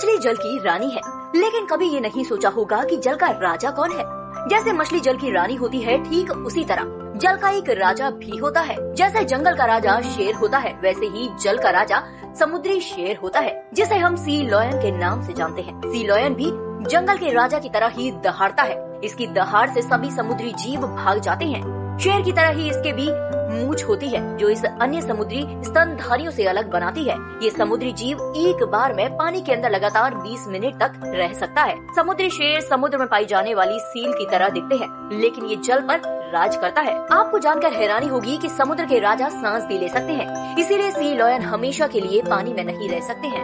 मछली जल की रानी है। लेकिन कभी ये नहीं सोचा होगा कि जल का राजा कौन है। जैसे मछली जल की रानी होती है, ठीक उसी तरह। जल का एक राजा भी होता है। जैसे जंगल का राजा शेर होता है, वैसे ही जल का राजा समुद्री शेर होता है, जिसे हम सी लॉयन के नाम से जानते हैं। सी लॉयन भी जंगल के राजा की तरह ही दहाड़ता है। इसकी दहाड़ से सभी समुद्री जीव भाग जाते हैं। शेर की तरह ही इसके भी मूछ होती है, जो इस अन्य समुद्री स्तनधारियों से अलग बनाती है। ये समुद्री जीव एक बार में पानी के अंदर लगातार 20 मिनट तक रह सकता है। समुद्री शेर समुद्र में पाई जाने वाली सील की तरह दिखते हैं, लेकिन ये जल पर राज करता है। आपको जानकर हैरानी होगी कि समुद्र के राजा सांस भी ले सकते हैं। इसीलिए सी लॉयन हमेशा के लिए पानी में नहीं रह सकते हैं।